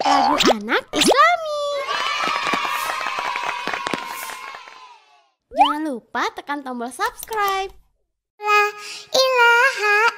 lagu anak Islami. Jangan lupa tekan tombol subscribe. La ilaha